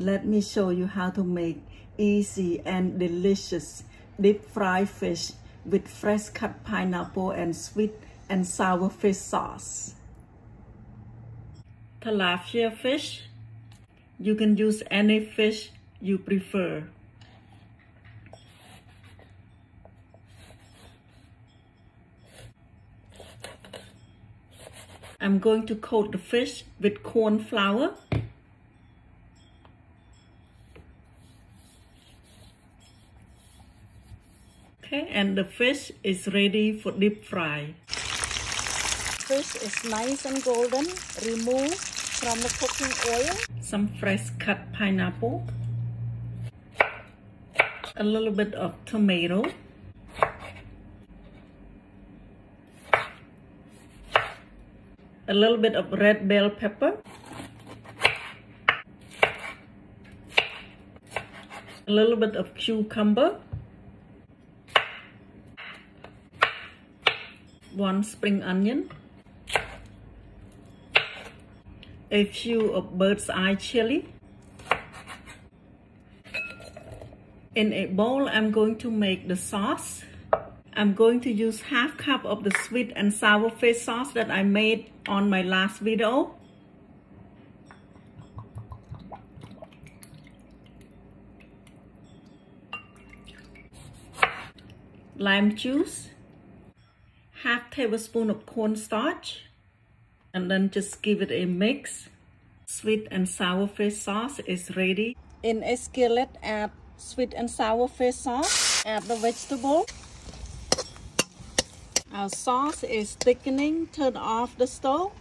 Let me show you how to make easy and delicious deep fried fish with fresh cut pineapple and sweet and sour fish sauce. Tilapia fish. You can use any fish you prefer. I'm going to coat the fish with corn flour. Okay, and the fish is ready for deep fry. Fish is nice and golden. Remove from the cooking oil. Some fresh cut pineapple. A little bit of tomato. A little bit of red bell pepper. A little bit of cucumber. One spring onion, a few of bird's eye chili. In a bowl, I'm going to make the sauce. I'm going to use half cup of the sweet and sour fish sauce that I made on my last video. Lime juice half tablespoon of cornstarch and then just give it a mix. Sweet and sour fish sauce is ready. In a skillet, add sweet and sour fish sauce. Add the vegetable. Our sauce is thickening. Turn off the stove.